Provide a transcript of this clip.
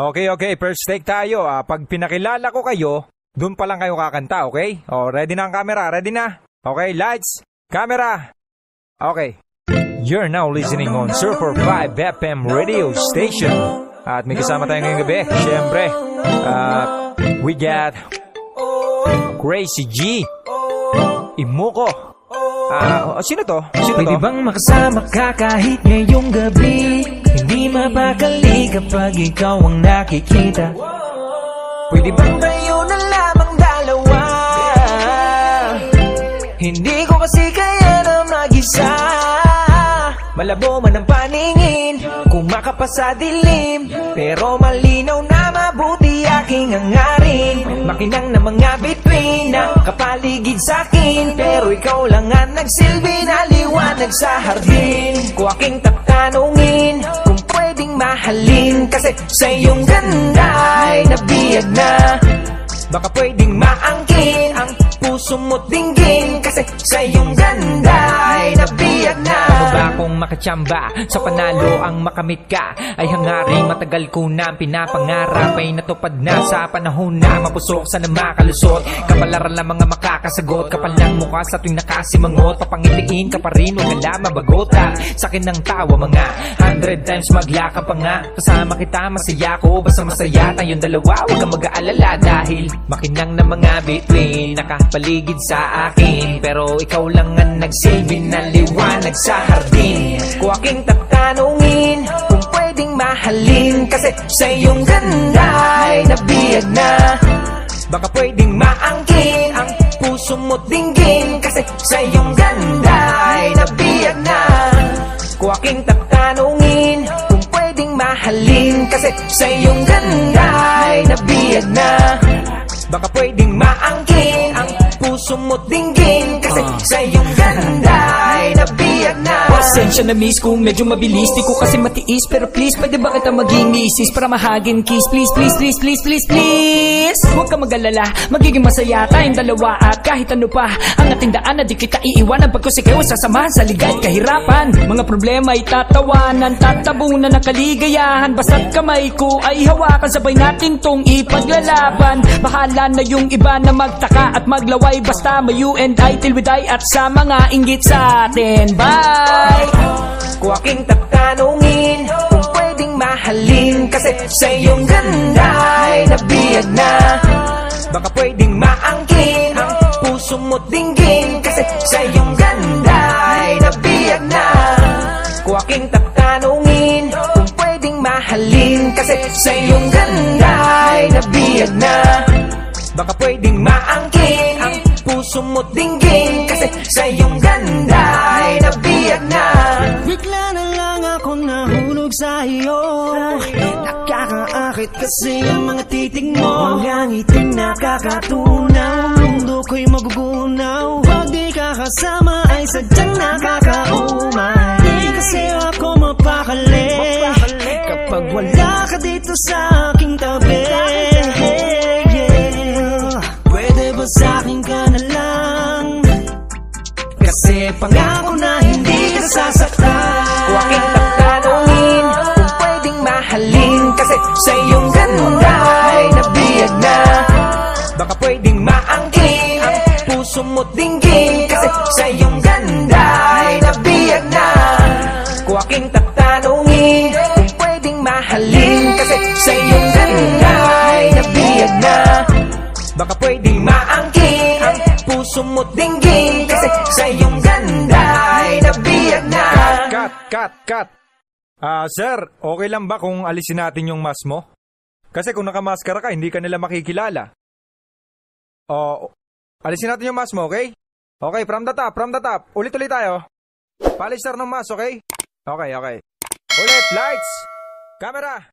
Okay, okay. First take tayo. Ah, pag pinakilala ko kayo, doon pa lang kayo kakanta, okay? Oh, ready na ang camera? Ready na? Okay, lights, camera. Okay. You're now listening on Surfer 5 FM radio station. At may kasama tayo ngayong gabi. Siyempre, ah, we got Crazy G. Imuko. Ah, oh, sino to? Sino Pwede to? bang makasama ka kahit ngayong gabi? Hindi mapakali kapag ikaw ang nakikita. Pwede bang tayo na lamang dalawa? Hindi ko kasi kaya na mag-isa. Malabo man ang paningin Kung makapasa dilim. Pero malinaw na mabuti aking hangarin. Makinang na mga bituin na kapaligid sa akin. Pero ikaw lang ang nagsilbi na liwanag sa hardin. Kung aking tatanungin mahalin Kasi sa iyong ganda ay nabiyag na. Baka pwedeng maangkin ang puso mo't dinggin Kasi sa iyong ganda ay nabiyag na. Ano ba kung makatsamba sa panalo ang makamit ka. Ay hangaring matagal ko na pinapangarap. Ay natupad na sa panahon na mapusok sa na makalusot Kapalaran lang mga makakasagot. Kapal lang mukha sa tuwing nakasimangot. Papangitiin ka pa rin huwag ka lang mabagota Sa akin ng tawa mga hundred times maglakap pa nga. Kasama kita masaya ko basta masaya tayong dalawa. Huwag kang mag-aalala dahil makinang na mga bituin. Nakapaligid sa akin Pero ikaw lang ang nagsilbi na liwanag sa hardin. Kung aking tatanungin Kung pwedeng mahalin Kasi sa iyong ganda ay nabiyag na. Baka pwedeng maangkin ang puso mo't dinggin Kasi sa iyong ganda ay nabiyag na. Kung aking tatanungin Kung pwedeng mahalin Kasi sa iyong ganda ay nabiyag na. Baka pwedeng maangkin ang puso mo't dinggin Kasi sa iyong Pasensya na miss kung medyo mabilis. Di ko kasi matiis Pero please, pwede ba kita maging misis Para mahagin kiss? Please, please, please, please, please, please. Huwag ka mag-alala. Magiging masaya tayong dalawa At kahit ano pa. Ang ating daan na di kita iiwanan. Pagkos ikaw sasamahan sa ligay kahirapan. Mga problema ay tatawanan Tatabunan ng kaligayahan Basta't kamay ko ay hawakan Sabay natin tong ipaglalaban. Bahala na yung iba na magtaka At maglaway. Basta may you and I till we die At sa mga inggit sa atin. Bye! Kung aking tatanungin Kung pwedeng mahalin Kasi sa iyong ganda ay nabiyag na. Baka pwedeng maangkin Ang puso mo't dinggin Kasi sa iyong ganda ay nabiyag na. Kung aking tatanungin Kung pwedeng mahalin Kasi sa iyong ganda ay nabiyag na. Baka pwedeng maangkin Ang puso mo't dinggin Kasi sa iyong ganda ay nabiyag na Bigla na lang ako nahulog sa iyo Nakakaakit kasi ang mga titig mo. Mga ngiting nakakatunaw. Mundo ko'y magugunaw. Pag di ka kasama ay sadyang nakakaumay. Di kasi ako mapakali. Kapag wala. Ka dito sa aking tabi. Pwede ba sa akin ka na lang? Kasi pangako na aking tatanungin Kung pwedeng mahalin Kasi sa iyong ganda ay nabiyag na Baka pwedeng maangkin Ang puso mo't dinggin Kasi sa iyong ganda ay nabiyag na Cut, cut, cut. Ah, sir, okay lang ba kung alisin natin yung mask mo? Kasi kung nakamaskara ka, hindi ka nila makikilala. Oh, alisin natin yung mask mo, okay? Okay, from the top, from the top. Ulit-ulit tayo. Palis sir ng mask, okay? Okay, okay. Ulit, lights, camera.